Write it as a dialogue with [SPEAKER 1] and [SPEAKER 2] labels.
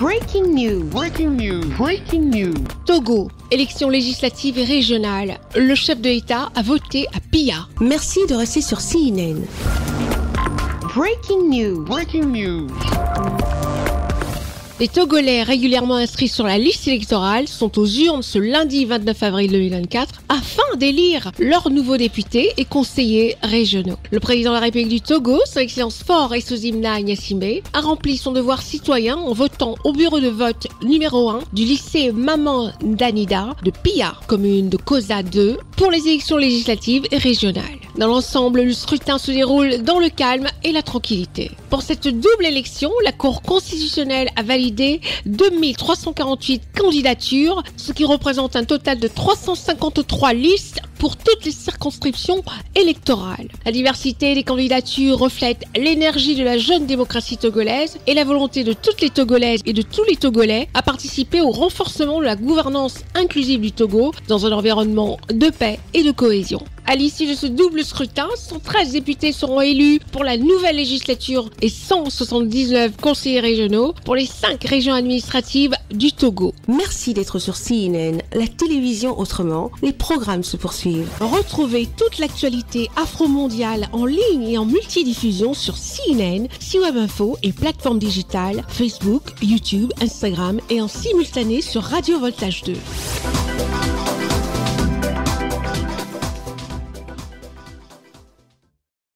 [SPEAKER 1] Breaking news.
[SPEAKER 2] Breaking news. Breaking news.
[SPEAKER 3] Togo, élection législative et régionale. Le chef de l'État a voté à Pia.
[SPEAKER 4] Merci de rester sur CNN.
[SPEAKER 1] Breaking news.
[SPEAKER 2] Breaking news.
[SPEAKER 3] Les Togolais régulièrement inscrits sur la liste électorale sont aux urnes ce lundi 29 avril 2024 afin d'élire leurs nouveaux députés et conseillers régionaux. Le président de la République du Togo, son excellence Fort Esozimna Gnassimbe, a rempli son devoir citoyen en votant au bureau de vote numéro 1 du lycée Maman Danida de Pia, commune de Kosa 2, pour les élections législatives et régionales. Dans l'ensemble, le scrutin se déroule dans le calme et la tranquillité. Pour cette double élection, la Cour constitutionnelle a validé 2348 candidatures, ce qui représente un total de 353 listes pour toutes les circonscriptions électorales. La diversité des candidatures reflète l'énergie de la jeune démocratie togolaise et la volonté de toutes les Togolaises et de tous les Togolais à participer au renforcement de la gouvernance inclusive du Togo dans un environnement de paix et de cohésion. À l'issue de ce double scrutin, 113 députés seront élus pour la nouvelle législature et 179 conseillers régionaux pour les 5 régions administratives du Togo.
[SPEAKER 4] Merci d'être sur CNN, la télévision autrement. Les programmes se poursuivent.
[SPEAKER 3] Retrouvez toute l'actualité afro-mondiale en ligne et en multidiffusion sur CNN, C-Web Info et plateformes digitales, Facebook, YouTube, Instagram et en simultané sur Radio Voltage 2.